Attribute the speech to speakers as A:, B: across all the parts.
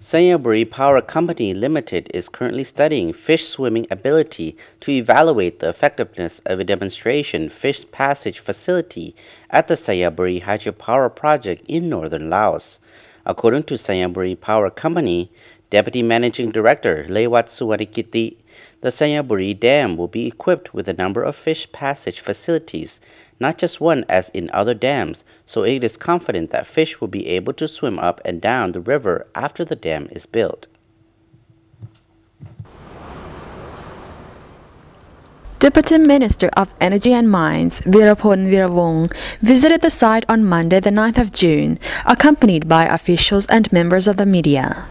A: Xayaboury Power Company Limited is currently studying fish swimming ability to evaluate the effectiveness of a demonstration fish passage facility at the Xayaboury Hydropower Project in northern Laos. According to Xayaboury Power Company, Deputy Managing Director Rewat Suwanakitti, the Xayaboury Dam will be equipped with a number of fish passage facilities, not just one as in other dams, so it is confident that fish will be able to swim up and down the river after the dam is built.
B: Deputy Minister of Energy and Mines, Viraphonh Viravong, visited the site on Monday, the 9th of June, accompanied by officials and members of the media.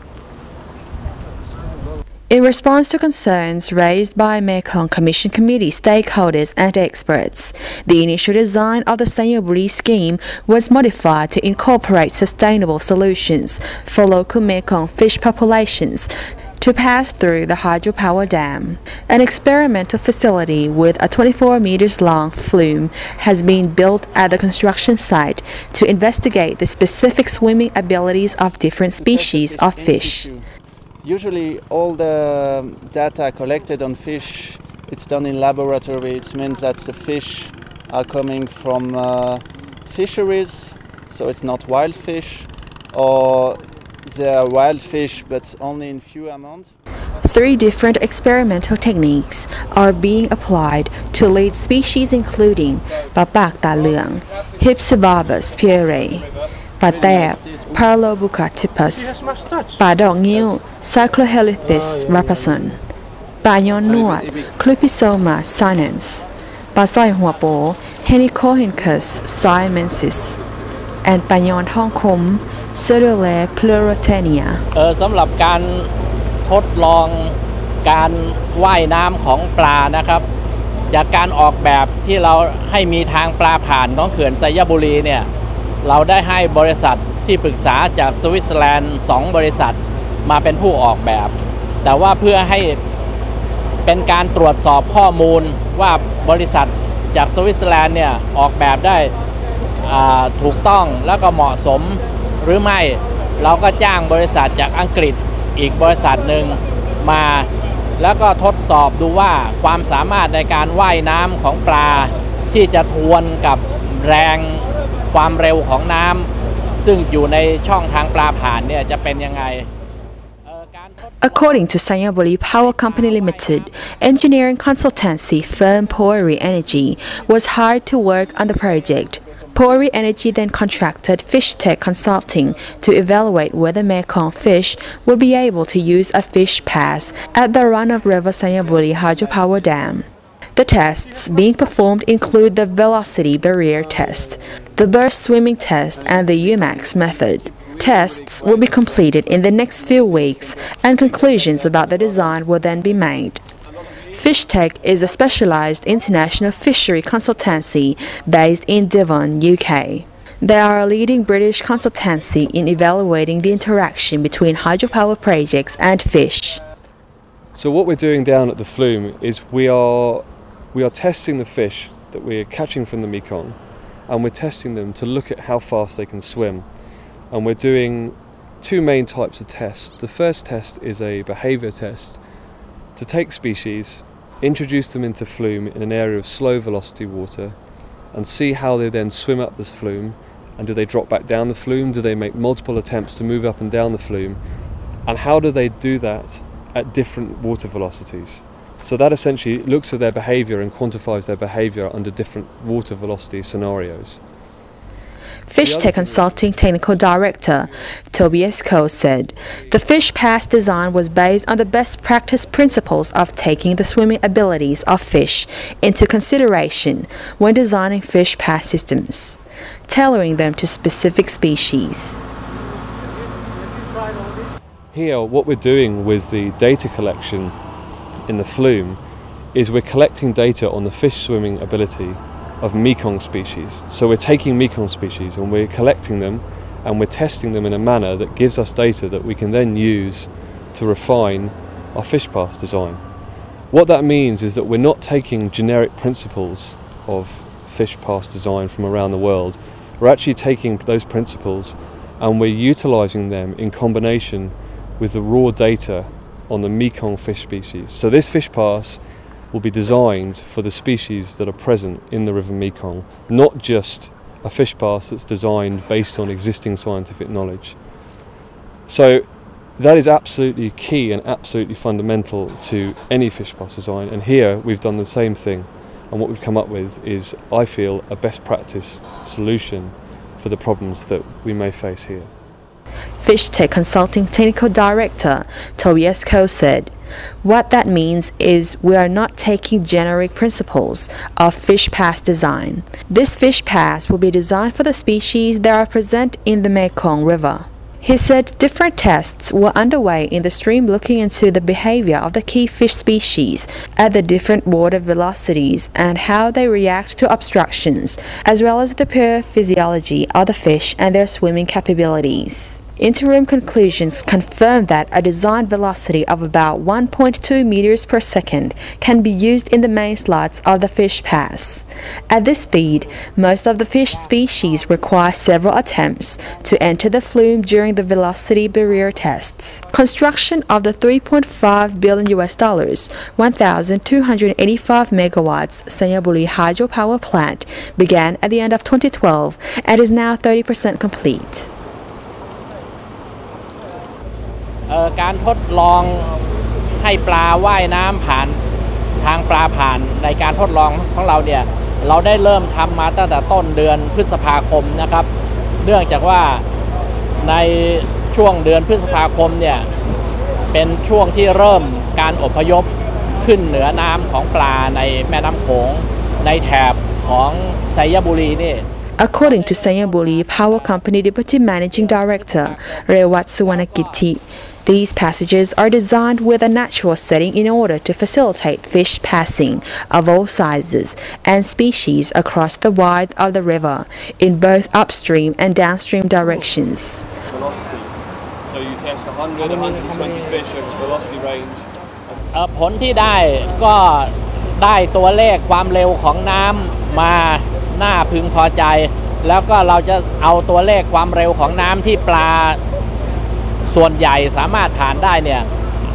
B: In response to concerns raised by Mekong Commission Committee stakeholders and experts, the initial design of the Xayaboury scheme was modified to incorporate sustainable solutions for local Mekong fish populations to pass through the hydropower dam. An experimental facility with a 24 meters long flume has been built at the construction site to investigate the specific swimming abilities of different species of fish.
C: Usually all the data collected on fish, it's done in laboratory. It means that the fish are coming from uh, fisheries, so it's not wild fish, or they are wild fish but only in few amounts.
B: Three different experimental techniques are being applied to lead species including Babak leung Hypsibarbus pierrei, Patea Paralobucatipus ปลาดอกงิ้ว Cyclohelythis rapason ปลาย้อนนวด Clipisoma sinens ปลาสร้อยหัวโป Henicohencus siamensis and ปลาย้อนท้องคม Cellulae pleurotenia
D: เออสำหรับการทดลองการว่ายน้ำของปลานะครับ จากการออกแบบที่เราให้มีทางปลาผ่านของเขื่อนไซยบุรีเนี่ย เราได้ให้บริษัท ที่ปรึกษาจากสวิตเซอร์แลนด์ 2 บริษัทมาเป็นผู้ออกแบบ แต่ว่าเพื่อให้เป็นการตรวจสอบข้อมูลว่าบริษัทจากสวิตเซอร์แลนด์เนี่ยออกแบบได้ถูกต้องแล้วก็เหมาะสมหรือไม่ เราก็จ้างบริษัทจากอังกฤษอีกบริษัทหนึ่งมา แล้วก็ทดสอบดูว่าความสามารถในการว่ายน้ำของปลาที่จะทวนกับแรงความเร็วของน้ำ
B: According to Xayaboury Power Company Limited, engineering consultancy firm Pöyry Energy was hired to work on the project. Pöyry Energy then contracted Fishtek Consulting to evaluate whether Mekong fish would be able to use a fish pass at the run-of-river Xayaboury hydropower dam. The tests being performed include the velocity barrier test, the burst swimming test, and the UMAX method. Tests will be completed in the next few weeks, and conclusions about the design will then be made. Fishtek is a specialized international fishery consultancy based in Devon, UK. They are a leading British consultancy in evaluating the interaction between hydropower projects and fish.
E: So what we're doing down at the flume is we are we are testing the fish that we're catching from the Mekong and we're testing them to look at how fast they can swim. And we're doing two main types of tests. The first test is a behaviour test to take species, introduce them into flume in an area of slow velocity water, and see how they then swim up this flume. And do they drop back down the flume? Do they make multiple attempts to move up and down the flume? And how do they do that at different water velocities? So that essentially looks at their behaviour and quantifies their behaviour under different water velocity scenarios.
B: Fishtek Consulting Technical Director Tobias Coe said the Fish Pass design was based on the best practice principles of taking the swimming abilities of fish into consideration when designing fish pass systems, tailoring them to specific species.
E: Here, what we're doing with the data collection in the flume is we're collecting data on the fish swimming ability of Mekong species. So we're taking Mekong species and we're collecting them and we're testing them in a manner that gives us data that we can then use to refine our fish pass design. What that means is that we're not taking generic principles of fish pass design from around the world. We're actually taking those principles and we're utilizing them in combination with the raw data on the Mekong fish species. So this fish pass will be designed for the species that are present in the River Mekong, not just a fish pass that's designed based on existing scientific knowledge. So that is absolutely key and absolutely fundamental to any fish pass design and here we've done the same thing and what we've come up with is I feel a best practice solution for the problems that we may face here.
B: Fishtek Consulting Technical Director Tobias Coe said, What that means is we are not taking generic principles of fish pass design. This fish pass will be designed for the species that are present in the Mekong River. He said different tests were underway in the stream looking into the behavior of the key fish species at the different water velocities and how they react to obstructions, as well as the pure physiology of the fish and their swimming capabilities. Interim conclusions confirm that a design velocity of about 1.2 meters per second can be used in the main slots of the fish pass. At this speed, most of the fish species require several attempts to enter the flume during the velocity barrier tests. Construction of the 3.5 billion US dollars, 1,285 megawatts Xayaboury hydropower plant began at the end of 2012 and is now 30% complete.
D: การทดลองให้ปลาว่ายน้ำผ่านทางปลาผ่านในการทดลองของเราเนี่ยเราได้เริ่มทำมาตั้งแต่ต้นเดือนพฤษภาคมนะครับ เนื่องจากว่าในช่วงเดือนพฤษภาคมเนี่ยเป็นช่วงที่เริ่มการอพยพขึ้นเหนือน้ำของปลาในแม่น้ำโขงในแถบของไซยบุรีนี่
B: According to Xayaboury Power Company Deputy Managing Director Rewat Suwanakitti, these passages are designed with a natural setting in order to facilitate fish passing of all sizes and species across the width of the river in both upstream and downstream directions.
E: So you test 100, 120 fish velocity range.
D: น่าพึงพอใจ แล้วก็เราจะเอาตัวเลขความเร็วของน้ำที่ปลาส่วนใหญ่สามารถผ่านได้เนี่ย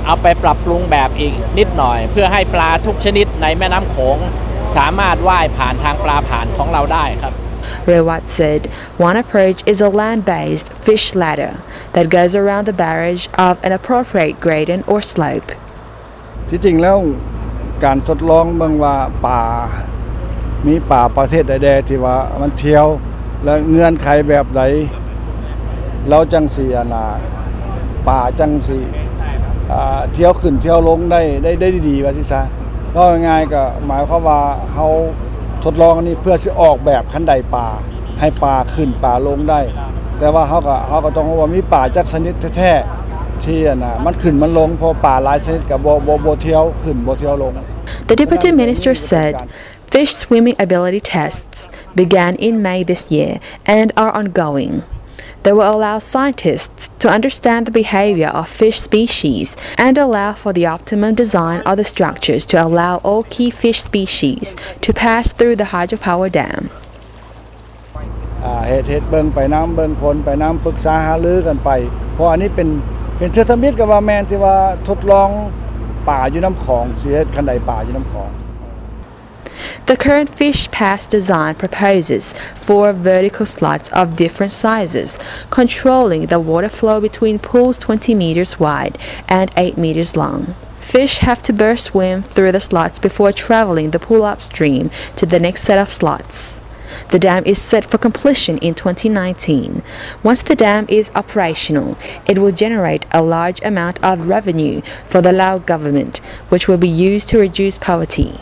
D: เอาไปปรับปรุงแบบอีกนิดหน่อย เพื่อให้ปลาทุกชนิดในแม่น้ำโขงสามารถว่ายผ่านทางปลาผ่านของเราได้ครับ
B: Rewat said one approach is a land-based fish ladder that goes around the barrage of an appropriate gradient or slope.
F: ที่จริงแล้วการทดลองเบิ่งว่าป่า มีป่าประเทศใดๆที่ว่ามันเที่ยว และเงื่อนไขแบบใดเราจังสีนาป่าจังสีเที่ยวขึ้นเที่ยวลงได้ได้ได้ดีว่าสิซะก็ง่ายก็หมายความว่าเขาทดลองอันนี้เพื่อสิออกแบบคันใดป่า ให้ป่าขึ้นป่าลงได้ แต่ว่าเขาก็เขาก็ต้องว่ามีป่าจักชนิดแท้ๆที่นะมันขึ้นมันลงเพราะป่าหลายชนิดกับโบโบเที่ยวขึ้นโบเที่ยวลง
B: The deputy minister said fish swimming ability tests began in May this year and are ongoing. They will allow scientists to understand the behavior of fish species and allow for the optimum design of the structures to allow all key fish species to pass through the hydropower dam.
F: เหตุเหตุเบิงไปน้ำเบิงผลไปน้ำปรึกษาหารือกันไป เพราะอันนี้เป็นเป็นเทอร์ทมิตกับว่าแมนที่ว่าทดลองป่าอยู่น้ำของเสียคันใดป่าอยู่น้ำของ
B: the current fish pass design proposes four vertical slots of different sizes, controlling the water flow between pools 20 meters wide and 8 meters long. Fish have to burst swim through the slots before traveling the pool upstream to the next set of slots. The dam is set for completion in 2019. Once the dam is operational, it will generate a large amount of revenue for the Lao government, which will be used to reduce poverty.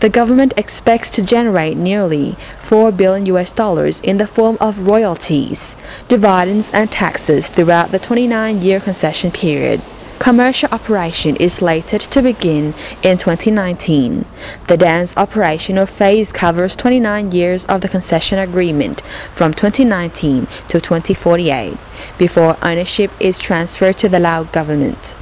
B: The government expects to generate nearly 4 billion US dollars in the form of royalties, dividends and taxes throughout the 29-year concession period. Commercial operation is slated to begin in 2019. The dam's operational phase covers 29 years of the concession agreement from 2019 to 2048 before ownership is transferred to the Lao government.